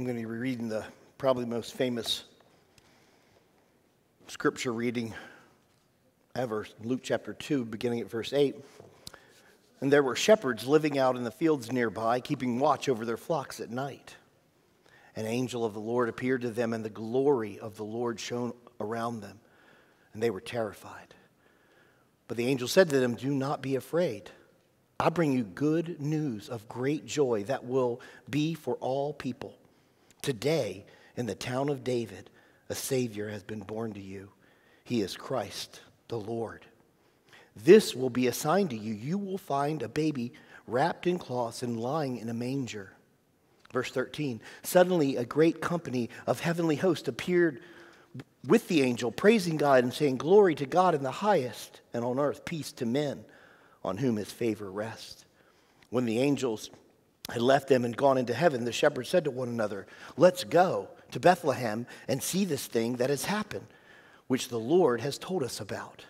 I'm going to be reading the probably most famous scripture reading ever, Luke chapter 2, beginning at verse 8. And there were shepherds living out in the fields nearby, keeping watch over their flocks at night. An angel of the Lord appeared to them, and the glory of the Lord shone around them, and they were terrified. But the angel said to them, Do not be afraid. I bring you good news of great joy that will be for all people. Today, in the town of David, a Savior has been born to you. He is Christ the Lord. This will be a sign to you. You will find a baby wrapped in cloths and lying in a manger. Verse 13 Suddenly, a great company of heavenly hosts appeared with the angel, praising God and saying, Glory to God in the highest, and on earth peace to men on whom his favor rests. When the angels had left them and gone into heaven, the shepherds said to one another, Let's go to Bethlehem and see this thing that has happened, which the Lord has told us about.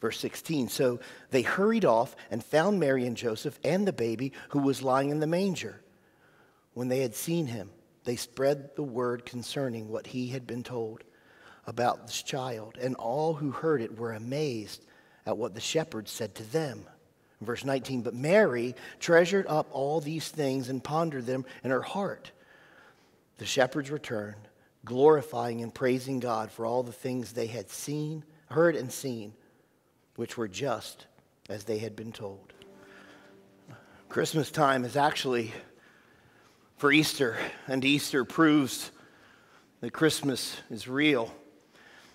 Verse 16 So they hurried off and found Mary and Joseph and the baby who was lying in the manger. When they had seen him, they spread the word concerning what he had been told about this child, and all who heard it were amazed at what the shepherds said to them. Verse 19, but Mary treasured up all these things and pondered them in her heart. The shepherds returned, glorifying and praising God for all the things they had seen, heard, and seen, which were just as they had been told. Christmas time is actually for Easter, and Easter proves that Christmas is real.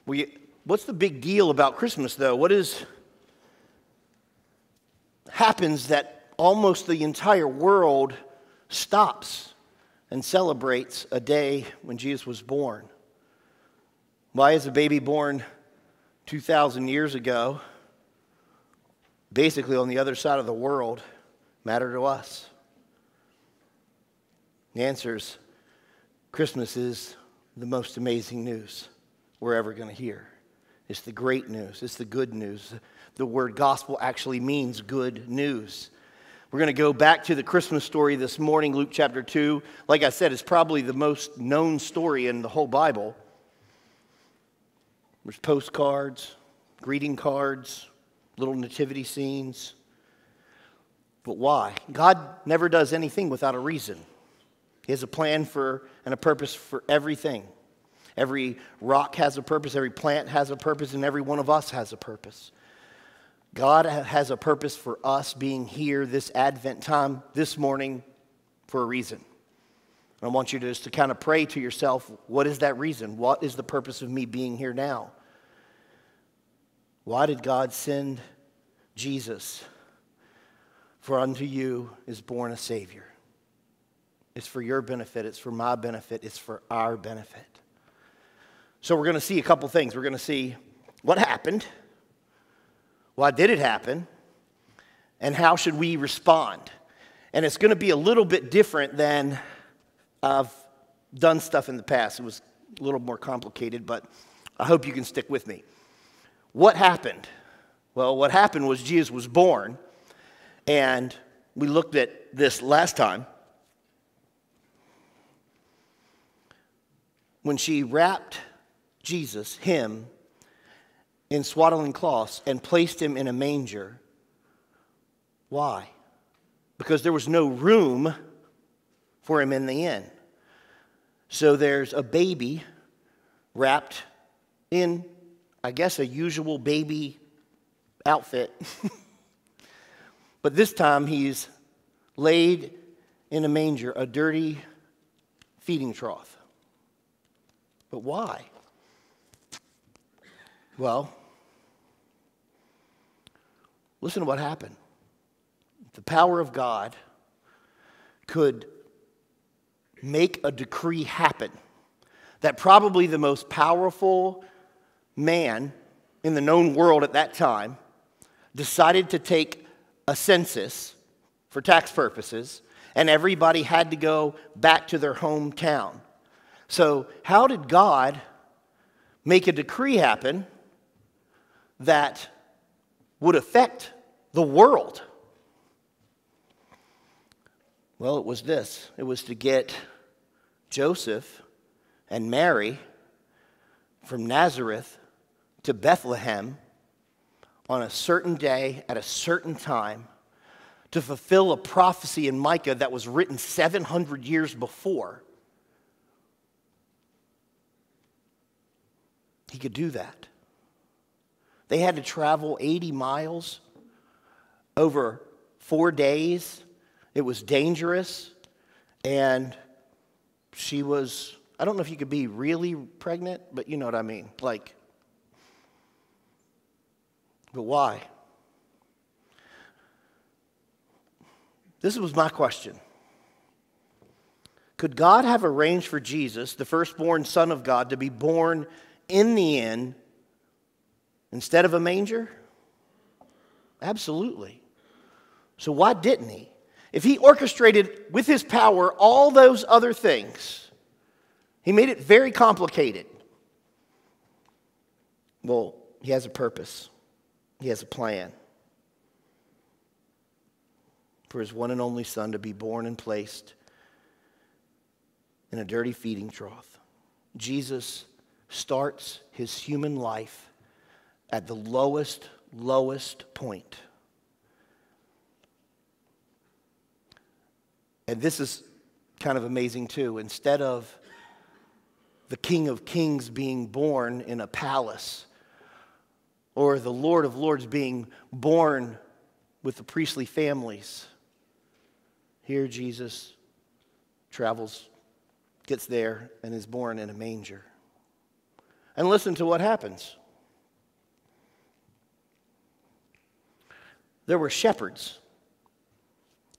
We, what's the big deal about Christmas, though? What is happens that almost the entire world stops and celebrates a day when Jesus was born. Why is a baby born 2,000 years ago, basically on the other side of the world, matter to us? The answer is Christmas is the most amazing news we're ever going to hear. It's the great news, it's the good news, the word gospel actually means good news. We're going to go back to the Christmas story this morning, Luke chapter 2. Like I said, it's probably the most known story in the whole Bible. There's postcards, greeting cards, little nativity scenes. But why? God never does anything without a reason. He has a plan for and a purpose for everything. Every rock has a purpose, every plant has a purpose, and every one of us has a purpose. God has a purpose for us being here this Advent time this morning for a reason. I want you to just to kind of pray to yourself, what is that reason? What is the purpose of me being here now? Why did God send Jesus? For unto you is born a Savior. It's for your benefit, it's for my benefit, it's for our benefit. So we're going to see a couple things. We're going to see what happened why did it happen? And how should we respond? And it's going to be a little bit different than I've done stuff in the past. It was a little more complicated, but I hope you can stick with me. What happened? Well, what happened was Jesus was born, and we looked at this last time. When she wrapped Jesus, him, in swaddling cloths and placed him in a manger. Why? Because there was no room for him in the inn. So there's a baby wrapped in, I guess, a usual baby outfit. but this time he's laid in a manger, a dirty feeding trough. But why? Well, Listen to what happened. The power of God could make a decree happen that probably the most powerful man in the known world at that time decided to take a census for tax purposes, and everybody had to go back to their hometown. So, how did God make a decree happen that would affect the world? Well, it was this it was to get Joseph and Mary from Nazareth to Bethlehem on a certain day at a certain time to fulfill a prophecy in Micah that was written 700 years before. He could do that. They had to travel 80 miles over four days. It was dangerous. And she was, I don't know if you could be really pregnant, but you know what I mean. Like, but why? This was my question. Could God have arranged for Jesus, the firstborn Son of God, to be born in the inn instead of a manger? Absolutely. So why didn't he? If he orchestrated with his power all those other things, he made it very complicated. Well, he has a purpose, he has a plan for his one and only son to be born and placed in a dirty feeding trough. Jesus starts his human life at the lowest, lowest point. And this is kind of amazing too. Instead of the King of Kings being born in a palace, or the Lord of Lords being born with the priestly families, here, Jesus travels, gets there, and is born in a manger. And listen to what happens. There were shepherds.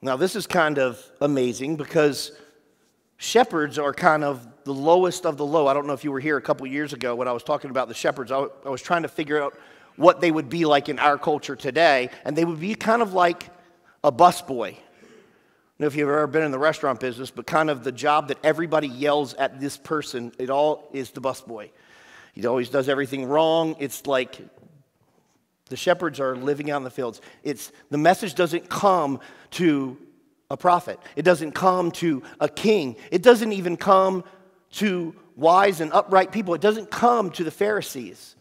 Now, this is kind of amazing because shepherds are kind of the lowest of the low. I don't know if you were here a couple years ago when I was talking about the shepherds. I, I was trying to figure out what they would be like in our culture today, and they would be kind of like a busboy know if you've ever been in the restaurant business, but kind of the job that everybody yells at this person, it all is the busboy. He always does everything wrong. It's like the shepherds are living out in the fields. It's the message doesn't come to a prophet. It doesn't come to a king. It doesn't even come to wise and upright people. It doesn't come to the Pharisees.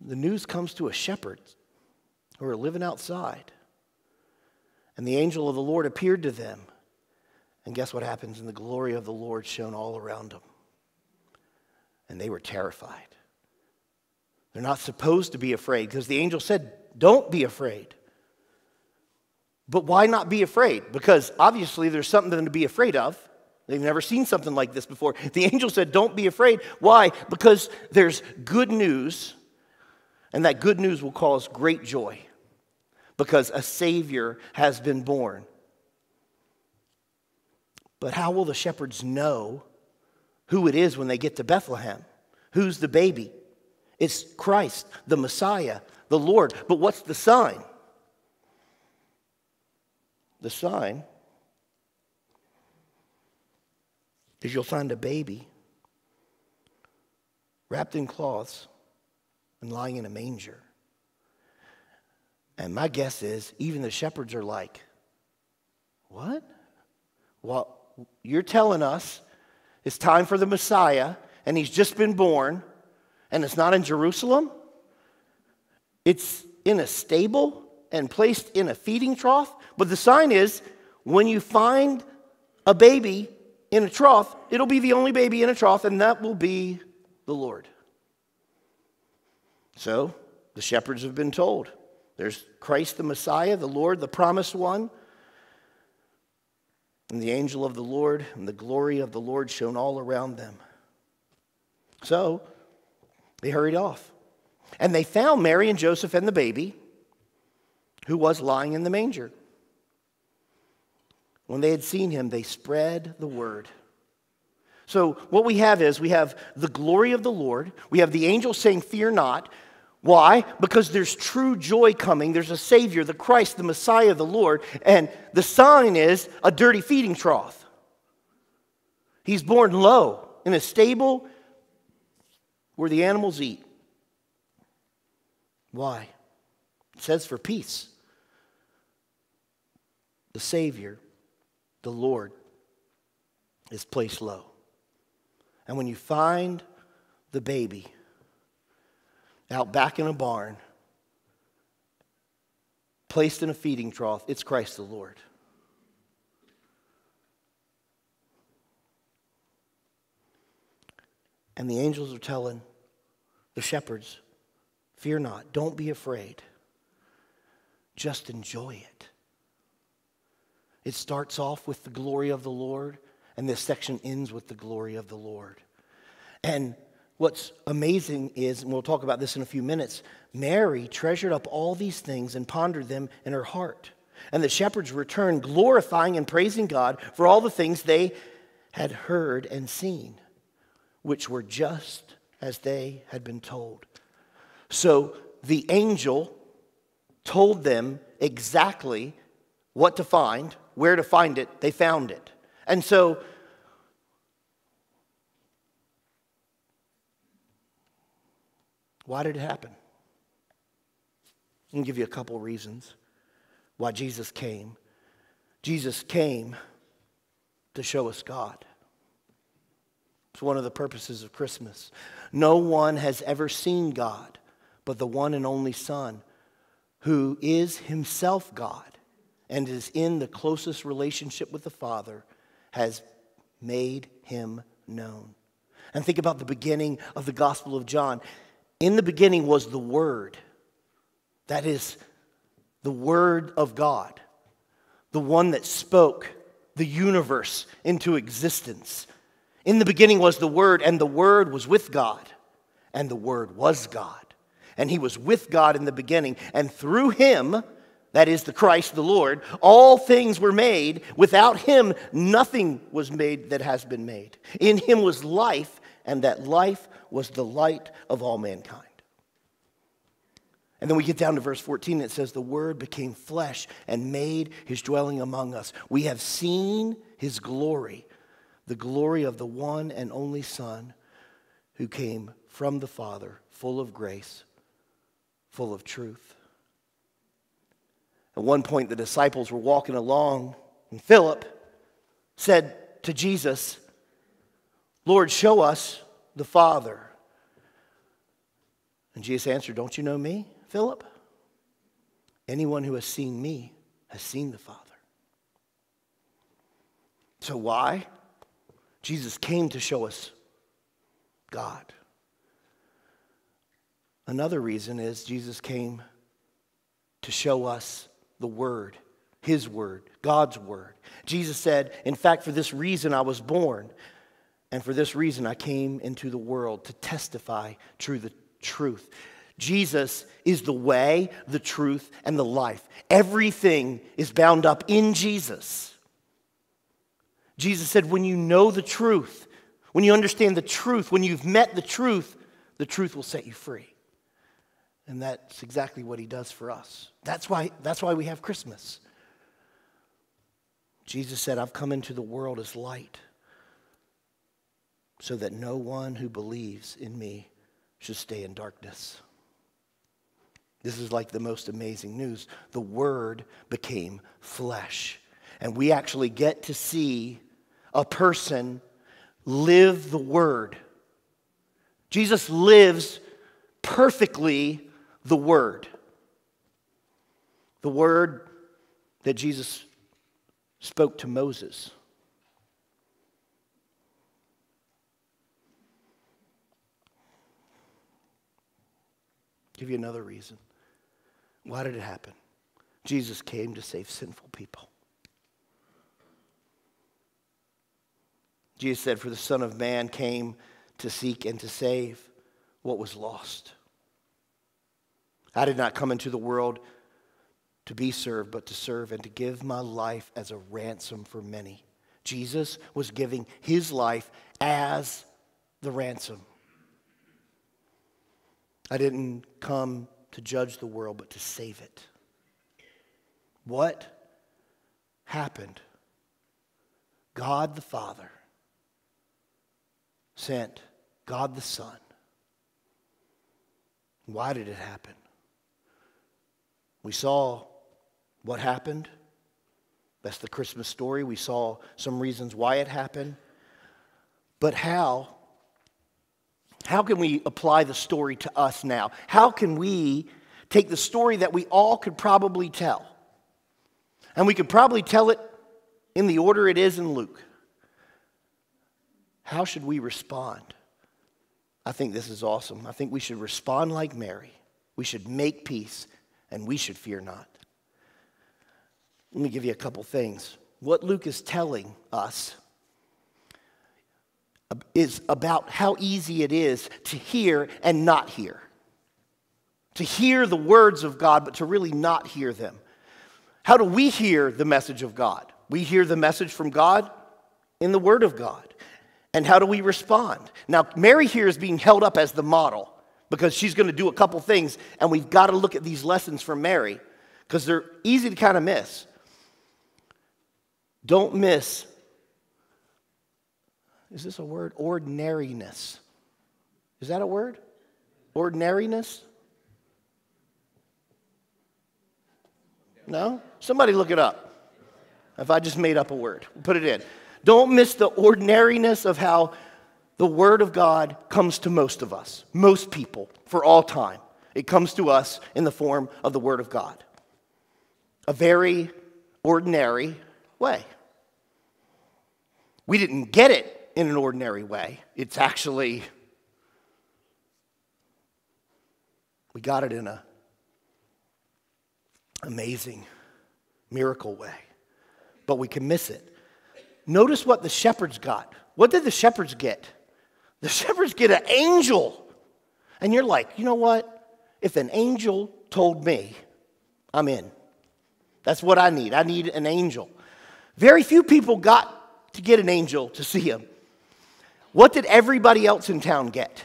The news comes to a shepherd who are living outside. And the angel of the Lord appeared to them. And guess what happens? And the glory of the Lord shone all around them. And they were terrified. They're not supposed to be afraid because the angel said, Don't be afraid. But why not be afraid? Because obviously there's something to be afraid of. They've never seen something like this before. The angel said, Don't be afraid. Why? Because there's good news, and that good news will cause great joy because a Savior has been born. But how will the shepherds know who it is when they get to Bethlehem? Who's the baby? It's Christ, the Messiah, the Lord. But what's the sign? The sign is you'll find a baby wrapped in cloths and lying in a manger. And my guess is even the shepherds are like, What? Well, you're telling us it's time for the Messiah, and he's just been born, and it's not in Jerusalem? It's in a stable and placed in a feeding trough? But the sign is when you find a baby in a trough, it'll be the only baby in a trough, and that will be the Lord. So the shepherds have been told. There's Christ the Messiah, the Lord, the promised one. And the angel of the Lord and the glory of the Lord shone all around them. So they hurried off. And they found Mary and Joseph and the baby who was lying in the manger. When they had seen him, they spread the word. So, what we have is we have the glory of the Lord. We have the angel saying, Fear not. Why? Because there's true joy coming. There's a Savior, the Christ, the Messiah, of the Lord. And the sign is a dirty feeding trough. He's born low in a stable where the animals eat. Why? It says for peace. The Savior, the Lord, is placed low. And when you find the baby out back in a barn, placed in a feeding trough, it's Christ the Lord. And the angels are telling the shepherds, Fear not, don't be afraid. Just enjoy it. It starts off with the glory of the Lord, and this section ends with the glory of the Lord. And what's amazing is, and we'll talk about this in a few minutes, Mary treasured up all these things and pondered them in her heart. And the shepherds returned, glorifying and praising God for all the things they had heard and seen, which were just as they had been told. So the angel told them exactly what to find, where to find it. They found it. And so, why did it happen? I can give you a couple reasons why Jesus came. Jesus came to show us God. It's one of the purposes of Christmas. No one has ever seen God but the one and only Son, who is himself God and is in the closest relationship with the Father, has made him known. And think about the beginning of the Gospel of John. In the beginning was the Word, that is, the Word of God, the one that spoke the universe into existence. In the beginning was the Word, and the Word was with God, and the Word was God. And he was with God in the beginning, and through him, that is the Christ the Lord, all things were made. Without him, nothing was made that has been made. In him was life, and that life was the light of all mankind. And then we get down to verse 14, it says, The Word became flesh and made his dwelling among us. We have seen his glory, the glory of the one and only Son who came from the Father, full of grace, full of truth. At one point, the disciples were walking along, and Philip said to Jesus, Lord, show us the Father. And Jesus answered, Don't you know me, Philip? Anyone who has seen me has seen the Father. So, why? Jesus came to show us God. Another reason is Jesus came to show us the Word, His Word, God's Word. Jesus said, In fact, for this reason I was born, and for this reason I came into the world to testify true the truth. Jesus is the way, the truth, and the life. Everything is bound up in Jesus. Jesus said, When you know the truth, when you understand the truth, when you've met the truth, the truth will set you free. And that's exactly what he does for us. That's why, that's why we have Christmas. Jesus said, I've come into the world as light so that no one who believes in me should stay in darkness. This is like the most amazing news. The Word became flesh. And we actually get to see a person live the Word. Jesus lives perfectly the Word. The Word that Jesus spoke to Moses. Give you another reason. Why did it happen? Jesus came to save sinful people. Jesus said, For the Son of Man came to seek and to save what was lost. I did not come into the world to be served, but to serve and to give my life as a ransom for many. Jesus was giving his life as the ransom. I didn't come to judge the world, but to save it. What happened? God the Father sent God the Son. Why did it happen? We saw what happened. That's the Christmas story. We saw some reasons why it happened. but how how can we apply the story to us now? How can we take the story that we all could probably tell? And we could probably tell it in the order it is in Luke. How should we respond? I think this is awesome. I think we should respond like Mary. We should make peace and we should fear not. Let me give you a couple things. What Luke is telling us is about how easy it is to hear and not hear. To hear the words of God, but to really not hear them. How do we hear the message of God? We hear the message from God in the Word of God. And how do we respond? Now, Mary here is being held up as the model because she's going to do a couple things, and we've got to look at these lessons from Mary because they're easy to kind of miss. Don't miss is this a word? Ordinariness. Is that a word? Ordinariness? No? Somebody look it up. If I just made up a word, put it in. Don't miss the ordinariness of how the Word of God comes to most of us, most people, for all time. It comes to us in the form of the Word of God. A very ordinary way. We didn't get it in an ordinary way. It's actually, we got it in a amazing miracle way, but we can miss it. Notice what the shepherds got. What did the shepherds get? The shepherds get an angel. And you're like, you know what? If an angel told me, I'm in. That's what I need. I need an angel. Very few people got to get an angel to see him. What did everybody else in town get?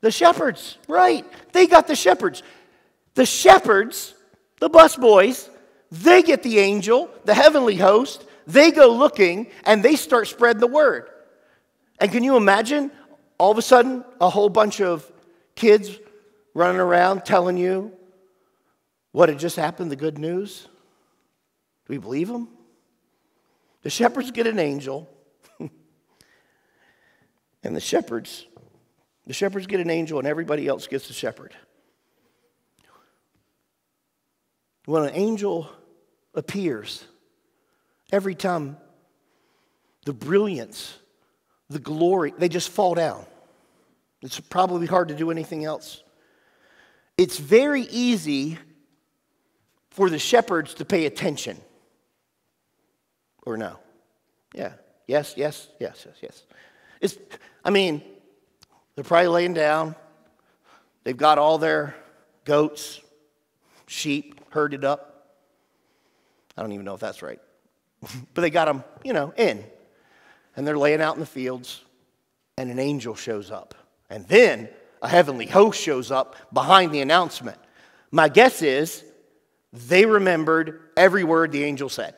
The shepherds, right. They got the shepherds. The shepherds, the bus boys, they get the angel, the heavenly host. They go looking and they start spreading the word. And can you imagine all of a sudden a whole bunch of kids running around telling you what had just happened, the good news? Do we believe them? The shepherds get an angel. And the shepherds, the shepherds get an angel and everybody else gets a shepherd. When an angel appears, every time the brilliance, the glory, they just fall down. It's probably hard to do anything else. It's very easy for the shepherds to pay attention. Or no? Yeah. Yes, yes, yes, yes, yes. It's, I mean, they're probably laying down. They've got all their goats, sheep herded up. I don't even know if that's right. but they got them, you know, in. And they're laying out in the fields, and an angel shows up. And then a heavenly host shows up behind the announcement. My guess is they remembered every word the angel said.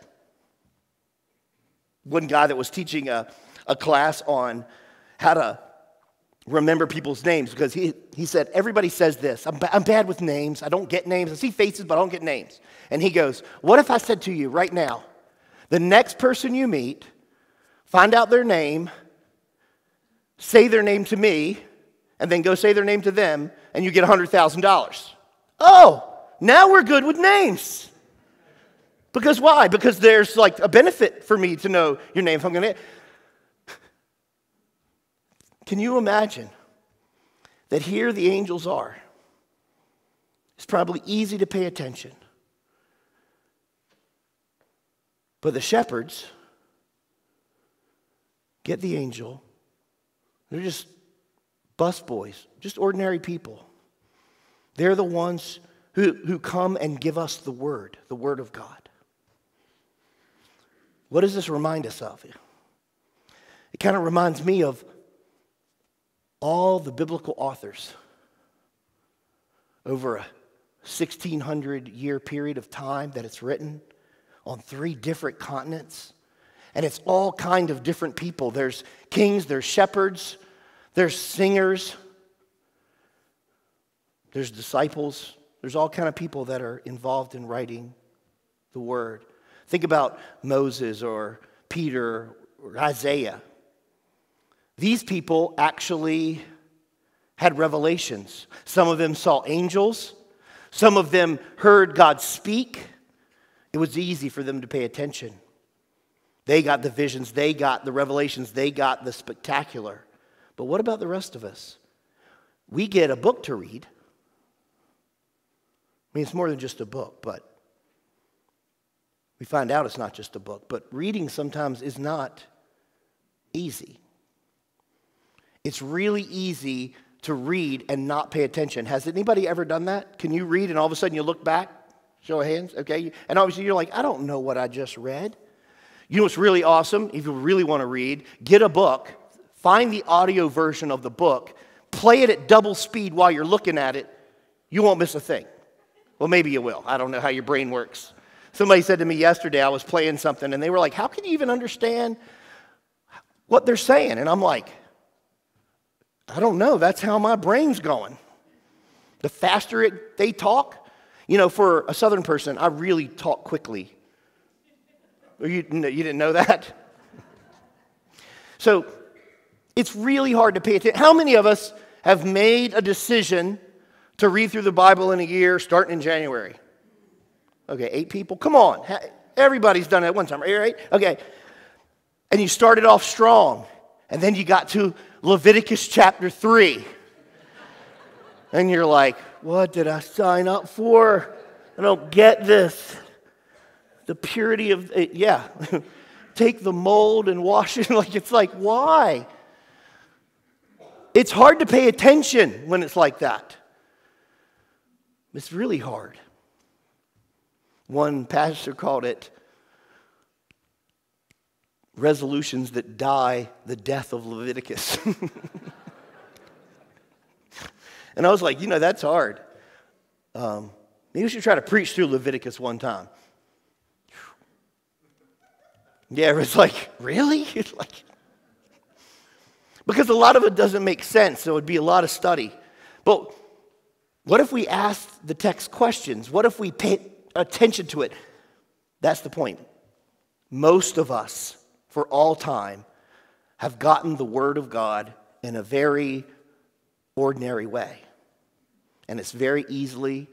One guy that was teaching a, a class on how to remember people's names because he, he said, Everybody says this. I'm, I'm bad with names. I don't get names. I see faces, but I don't get names. And he goes, What if I said to you right now, the next person you meet, find out their name, say their name to me, and then go say their name to them, and you get $100,000? Oh, now we're good with names. Because why? Because there's like a benefit for me to know your name if I'm going to. Can you imagine that here the angels are? It's probably easy to pay attention. But the shepherds get the angel. They're just busboys, just ordinary people. They're the ones who, who come and give us the word, the word of God. What does this remind us of? It kind of reminds me of all the biblical authors over a 1600 year period of time that it's written on three different continents and it's all kind of different people. There's kings there's shepherds there's singers there's disciples. There's all kind of people that are involved in writing the word. Think about moses or peter or Isaiah. These people actually had revelations. Some of them saw angels, some of them heard God speak. It was easy for them to pay attention. They got the visions, they got the revelations, they got the spectacular. But what about the rest of us? We get a book to read. I mean, it's more than just a book, but we find out it's not just a book. But reading sometimes is not easy. It's really easy to read and not pay attention. Has anybody ever done that? Can you read and all of a sudden you look back? Show of hands, okay? And obviously you're like, I don't know what I just read. You know what's really awesome? If you really want to read, get a book, find the audio version of the book, play it at double speed while you're looking at it. You won't miss a thing. Well, maybe you will. I don't know how your brain works. Somebody said to me yesterday, I was playing something, and they were like, How can you even understand what they're saying? And I'm like, I don't know. That's how my brain's going. The faster it, they talk, you know, for a southern person, I really talk quickly. You, you didn't know that? So it's really hard to pay attention. How many of us have made a decision to read through the Bible in a year starting in January? Okay, eight people? Come on. Everybody's done it at one time, right? Okay. And you started off strong, and then you got to Leviticus chapter 3. And you're like, what did I sign up for? I don't get this the purity of, eh, yeah, take the mold and wash it. like, it's like, why? It's hard to pay attention when it's like that. It's really hard. One pastor called it resolutions that die the death of Leviticus. and I was like, you know, that's hard. Um, maybe we should try to preach through Leviticus one time. Yeah, it's like, really? like, because a lot of it doesn't make sense, so it would be a lot of study. But what if we asked the text questions? What if we pay attention to it? That's the point. Most of us, for all time, have gotten the Word of God in a very ordinary way. And it's very easily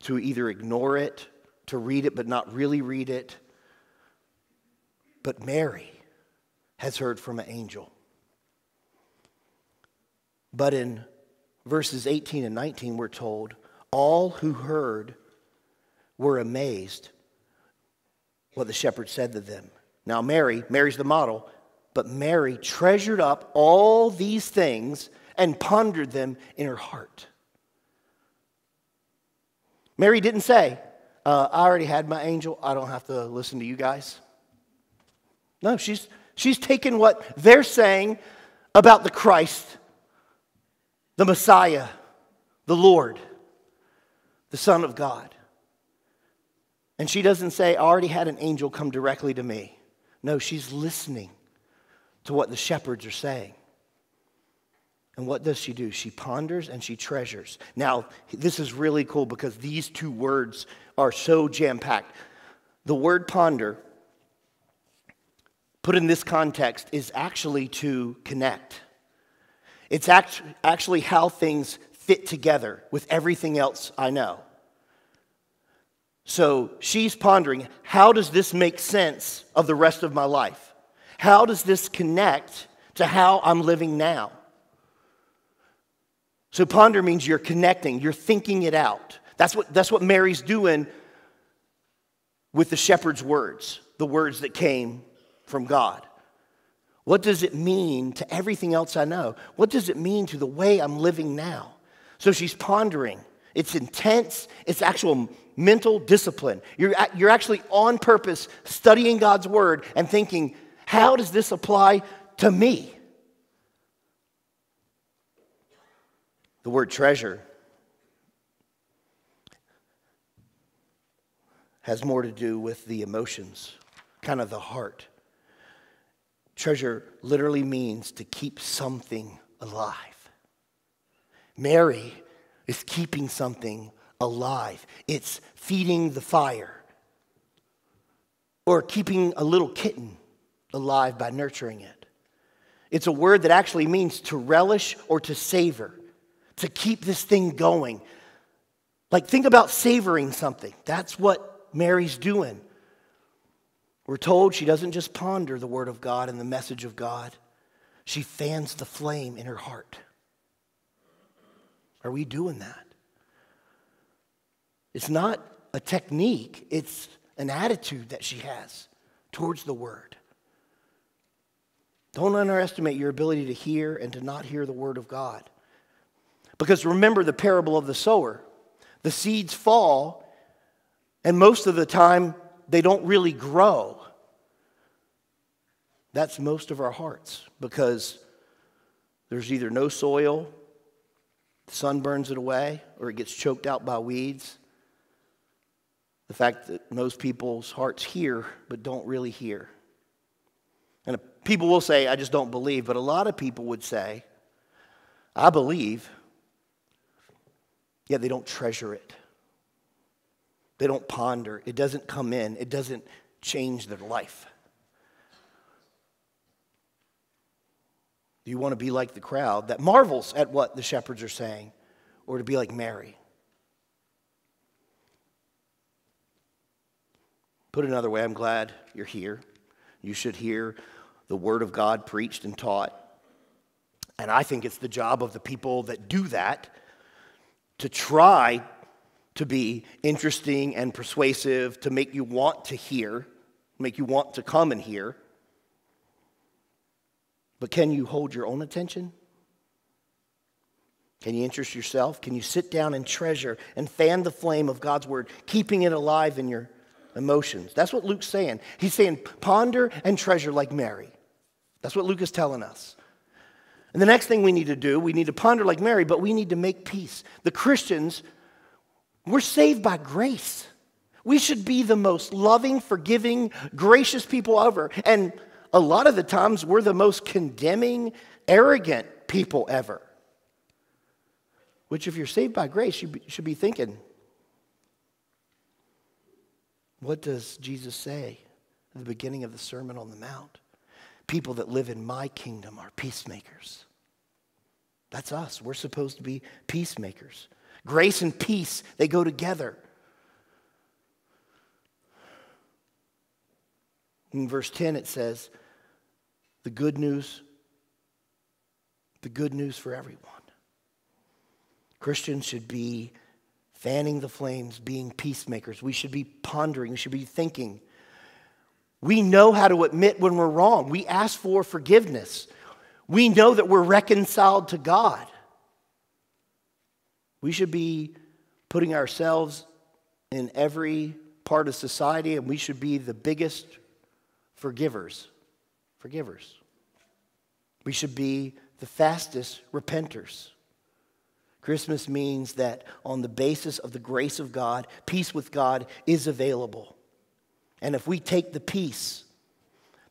to either ignore it, to read it but not really read it, but Mary has heard from an angel. But in verses 18 and 19, we're told all who heard were amazed what the shepherd said to them. Now, Mary, Mary's the model, but Mary treasured up all these things and pondered them in her heart. Mary didn't say, uh, I already had my angel, I don't have to listen to you guys. No, she's, she's taken what they're saying about the Christ, the Messiah, the Lord, the Son of God. And she doesn't say, I already had an angel come directly to me. No, she's listening to what the shepherds are saying. And what does she do? She ponders and she treasures. Now, this is really cool because these two words are so jam packed. The word ponder put in this context, is actually to connect. It's act- actually how things fit together with everything else I know. So she's pondering how does this make sense of the rest of my life? How does this connect to how I'm living now? So ponder means you're connecting, you're thinking it out. That's what, that's what Mary's doing with the shepherd's words, the words that came from God? What does it mean to everything else I know? What does it mean to the way I'm living now? So she's pondering. It's intense, it's actual mental discipline. You're, you're actually on purpose studying God's word and thinking, how does this apply to me? The word treasure has more to do with the emotions, kind of the heart. Treasure literally means to keep something alive. Mary is keeping something alive, it's feeding the fire or keeping a little kitten alive by nurturing it. It's a word that actually means to relish or to savor, to keep this thing going. Like, think about savoring something. That's what Mary's doing. We're told she doesn't just ponder the Word of God and the message of God, she fans the flame in her heart. Are we doing that? It's not a technique, it's an attitude that she has towards the Word. Don't underestimate your ability to hear and to not hear the Word of God. Because remember the parable of the sower. The seeds fall, and most of the time, they don't really grow. That's most of our hearts because there's either no soil, the sun burns it away, or it gets choked out by weeds. The fact that most people's hearts hear but don't really hear. And people will say, I just don't believe, but a lot of people would say, I believe, yet they don't treasure it. They don't ponder. It doesn't come in, it doesn't change their life. Do you want to be like the crowd that marvels at what the shepherds are saying, or to be like Mary? Put another way, I'm glad you're here. You should hear the Word of God preached and taught. And I think it's the job of the people that do that to try to be interesting and persuasive, to make you want to hear, make you want to come and hear. But can you hold your own attention? Can you interest yourself? Can you sit down and treasure and fan the flame of God's word, keeping it alive in your emotions? That's what Luke's saying. He's saying, ponder and treasure like Mary. That's what Luke is telling us. And the next thing we need to do, we need to ponder like Mary, but we need to make peace. The Christians, we're saved by grace. We should be the most loving, forgiving, gracious people ever. And a lot of the times, we're the most condemning, arrogant people ever. Which, if you're saved by grace, you should be thinking, what does Jesus say at the beginning of the Sermon on the Mount? People that live in my kingdom are peacemakers. That's us. We're supposed to be peacemakers. Grace and peace, they go together. In verse 10, it says, the good news, the good news for everyone. Christians should be fanning the flames, being peacemakers. We should be pondering, we should be thinking. We know how to admit when we're wrong. We ask for forgiveness. We know that we're reconciled to God. We should be putting ourselves in every part of society, and we should be the biggest forgivers. Forgivers. We should be the fastest repenters. Christmas means that on the basis of the grace of God, peace with God is available. And if we take the peace,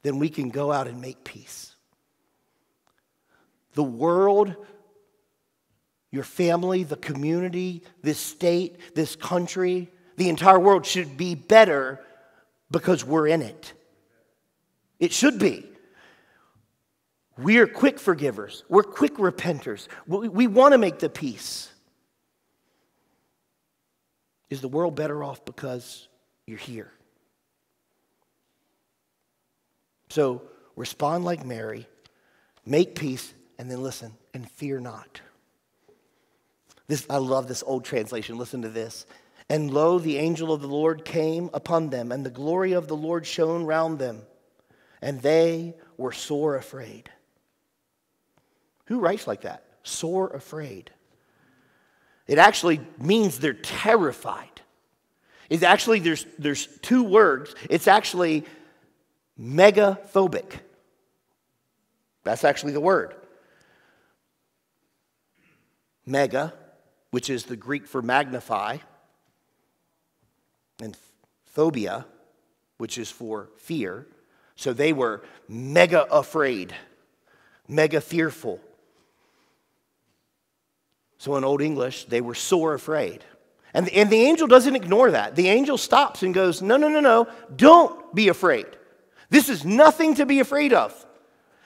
then we can go out and make peace. The world, your family, the community, this state, this country, the entire world should be better because we're in it. It should be. We're quick forgivers. We're quick repenters. We, we want to make the peace. Is the world better off because you're here? So respond like Mary, make peace, and then listen and fear not. This, I love this old translation. Listen to this. And lo, the angel of the Lord came upon them, and the glory of the Lord shone round them, and they were sore afraid. Who writes like that? Sore afraid. It actually means they're terrified. It's actually, there's, there's two words. It's actually megaphobic. That's actually the word. Mega, which is the Greek for magnify, and phobia, which is for fear. So they were mega afraid, mega fearful. So in Old English, they were sore afraid. And, and the angel doesn't ignore that. The angel stops and goes, No, no, no, no, don't be afraid. This is nothing to be afraid of.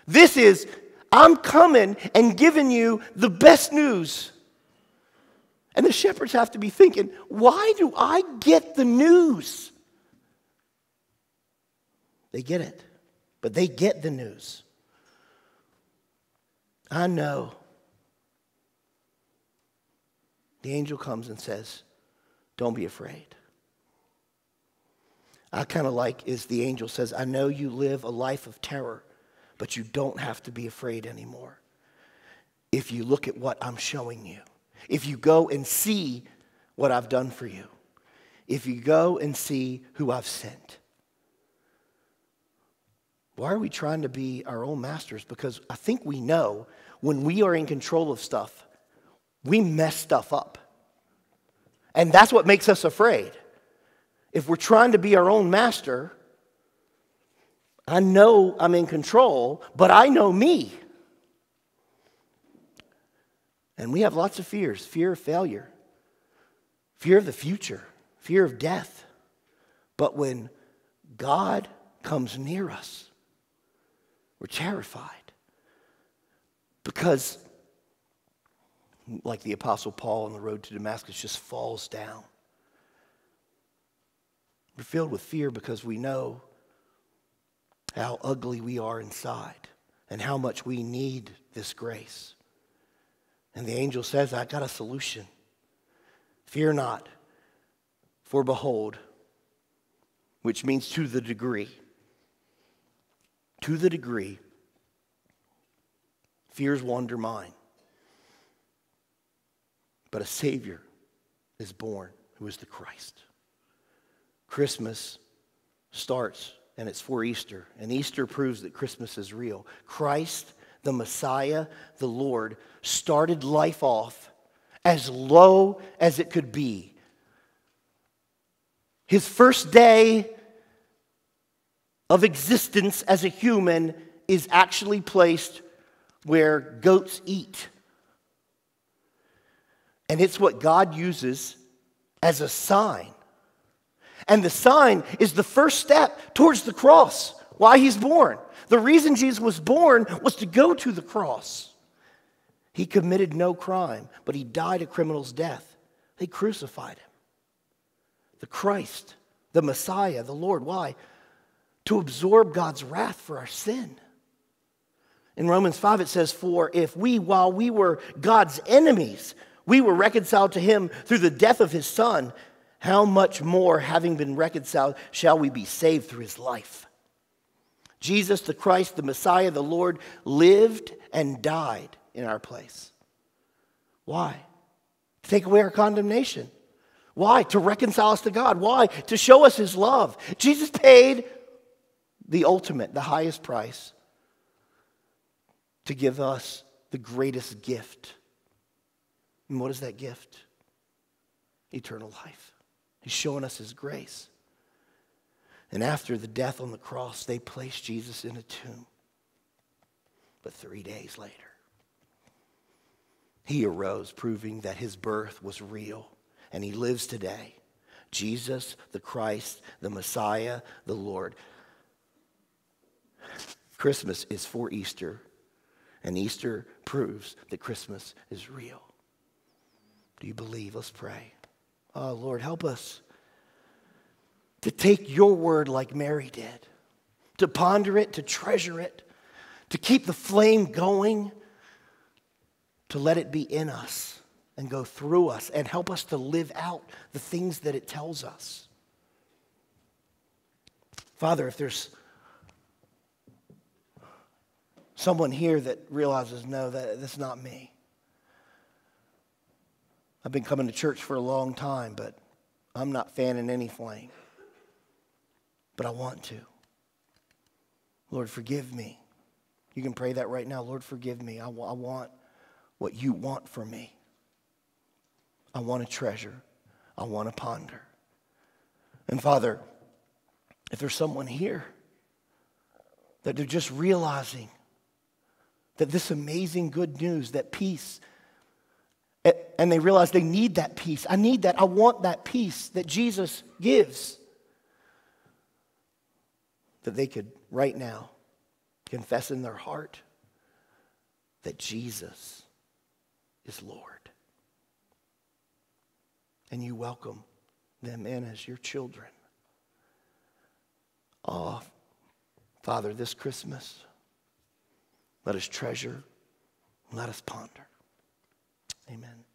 This is, I'm coming and giving you the best news. And the shepherds have to be thinking, why do I get the news? They get it, but they get the news. I know. The angel comes and says, Don't be afraid. I kind of like is the angel says, I know you live a life of terror, but you don't have to be afraid anymore. If you look at what I'm showing you, if you go and see what I've done for you, if you go and see who I've sent. Why are we trying to be our own masters? Because I think we know when we are in control of stuff, we mess stuff up. And that's what makes us afraid. If we're trying to be our own master, I know I'm in control, but I know me. And we have lots of fears fear of failure, fear of the future, fear of death. But when God comes near us, we're terrified. Because, like the Apostle Paul on the road to Damascus, just falls down. We're filled with fear because we know how ugly we are inside and how much we need this grace. And the angel says, I got a solution. Fear not, for behold, which means to the degree, to the degree, fears will undermine. But a Savior is born who is the Christ. Christmas starts and it's for Easter. And Easter proves that Christmas is real. Christ, the Messiah, the Lord, started life off as low as it could be. His first day of existence as a human is actually placed where goats eat. And it's what God uses as a sign and the sign is the first step towards the cross, why he's born. The reason Jesus was born was to go to the cross. He committed no crime, but he died a criminal's death. They crucified him. The Christ, the Messiah, the Lord. Why? To absorb God's wrath for our sin. In Romans 5, it says, For if we, while we were God's enemies, we were reconciled to him through the death of his son, how much more, having been reconciled, shall we be saved through his life? Jesus, the Christ, the Messiah, the Lord, lived and died in our place. Why? To take away our condemnation. Why? To reconcile us to God. Why? To show us his love. Jesus paid the ultimate, the highest price to give us the greatest gift. And what is that gift? Eternal life. He's showing us his grace. And after the death on the cross, they placed Jesus in a tomb. But three days later, he arose, proving that his birth was real, and he lives today. Jesus, the Christ, the Messiah, the Lord. Christmas is for Easter, and Easter proves that Christmas is real. Do you believe? Let's pray. Oh, Lord, help us to take your word like Mary did, to ponder it, to treasure it, to keep the flame going, to let it be in us and go through us and help us to live out the things that it tells us. Father, if there's someone here that realizes, no, that, that's not me. I've been coming to church for a long time, but I'm not fanning any flame. But I want to. Lord, forgive me. You can pray that right now. Lord, forgive me. I, want what you want for me. I want to treasure. I want to ponder. And Father, if there's someone here that they're just realizing that this amazing good news, that peace, and they realize they need that peace. I need that. I want that peace that Jesus gives. That they could right now confess in their heart that Jesus is Lord. And you welcome them in as your children. Oh, Father, this Christmas, let us treasure, let us ponder. Amen.